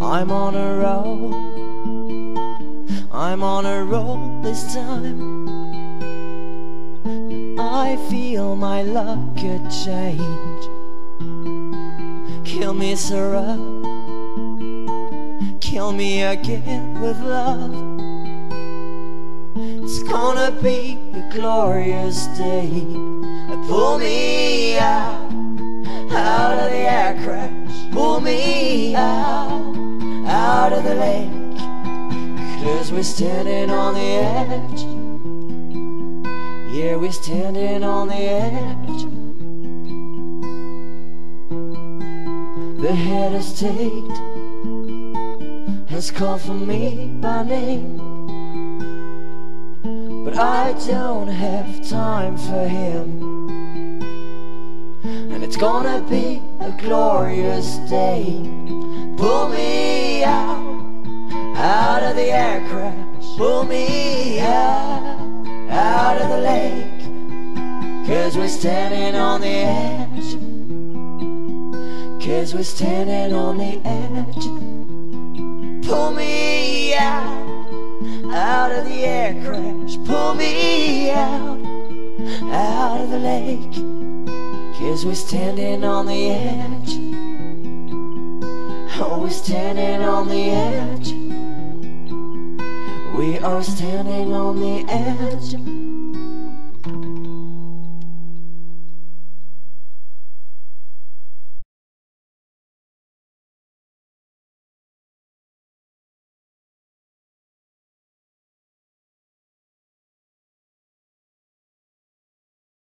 I'm on a roll. I'm on a roll this time. I feel my luck could change. Kill me, Sarah. Kill me again with love. It's gonna be a glorious day. Pull me out, out of the air crash. Pull me out the lake. Cause we're standing on the edge. Yeah, we're standing on the edge. The head of state has called for me by name. But I don't have time for him. And it's gonna be a glorious day. Pull me the air crash. Pull me out, out of the lake. Cause we're standing on the edge. Cause we're standing on the edge. Pull me out, out of the crash. Pull me out, out of the lake. Cause we're standing on the edge. Oh, we're standing on the edge. We are standing on the edge.